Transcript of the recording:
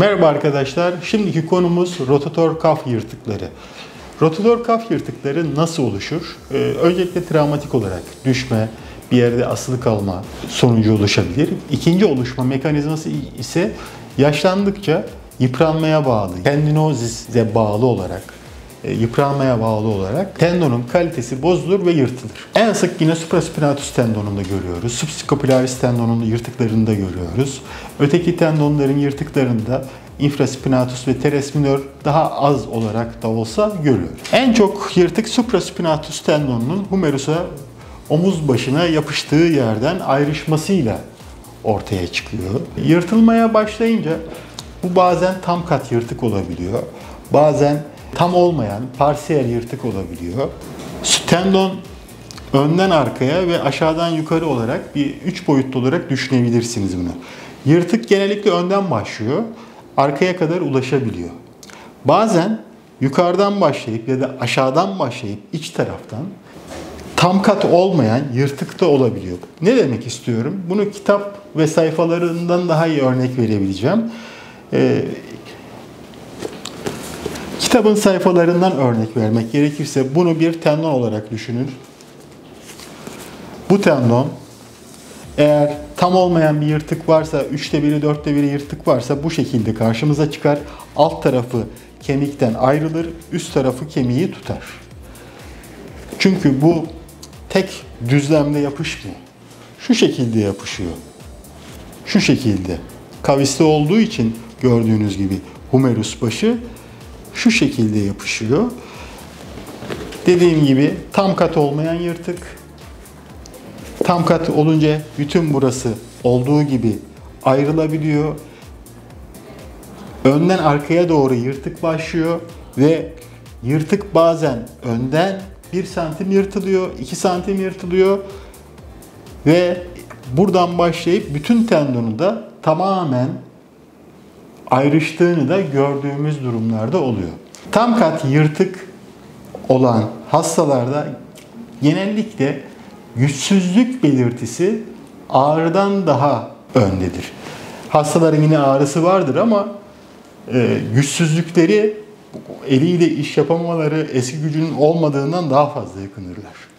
Merhaba arkadaşlar. Şimdiki konumuz rotator kaf yırtıkları. Rotator kaf yırtıkları nasıl oluşur? Ee, öncelikle travmatik olarak düşme, bir yerde asılı kalma sonucu oluşabilir. İkinci oluşma mekanizması ise yaşlandıkça yıpranmaya bağlı, tendinozise bağlı olarak yıpranmaya bağlı olarak tendonun kalitesi bozulur ve yırtılır. En sık yine supraspinatus tendonunda görüyoruz. Subscapularis tendonunun yırtıklarında görüyoruz. Öteki tendonların yırtıklarında infraspinatus ve teres minor daha az olarak da olsa görüyoruz. En çok yırtık supraspinatus tendonunun humerusa omuz başına yapıştığı yerden ayrışmasıyla ortaya çıkıyor. Yırtılmaya başlayınca bu bazen tam kat yırtık olabiliyor. Bazen tam olmayan parsiyel yırtık olabiliyor. Tendon önden arkaya ve aşağıdan yukarı olarak bir üç boyutlu olarak düşünebilirsiniz bunu. Yırtık genellikle önden başlıyor, arkaya kadar ulaşabiliyor. Bazen yukarıdan başlayıp ya da aşağıdan başlayıp iç taraftan tam kat olmayan yırtık da olabiliyor. Ne demek istiyorum? Bunu kitap ve sayfalarından daha iyi örnek verebileceğim. Ee, kitabın sayfalarından örnek vermek gerekirse bunu bir tendon olarak düşünün. Bu tendon eğer tam olmayan bir yırtık varsa, üçte biri, dörtte biri yırtık varsa bu şekilde karşımıza çıkar. Alt tarafı kemikten ayrılır, üst tarafı kemiği tutar. Çünkü bu tek düzlemde yapışmıyor. Şu şekilde yapışıyor. Şu şekilde. Kavisli olduğu için gördüğünüz gibi humerus başı şu şekilde yapışıyor. Dediğim gibi tam kat olmayan yırtık. Tam kat olunca bütün burası olduğu gibi ayrılabiliyor. Önden arkaya doğru yırtık başlıyor ve yırtık bazen önden 1 santim yırtılıyor, 2 santim yırtılıyor ve buradan başlayıp bütün tendonu da tamamen ayrıştığını da gördüğümüz durumlarda oluyor. Tam kat yırtık olan hastalarda genellikle güçsüzlük belirtisi ağrıdan daha öndedir. Hastaların yine ağrısı vardır ama e, güçsüzlükleri eliyle iş yapamaları eski gücünün olmadığından daha fazla yakınırlar.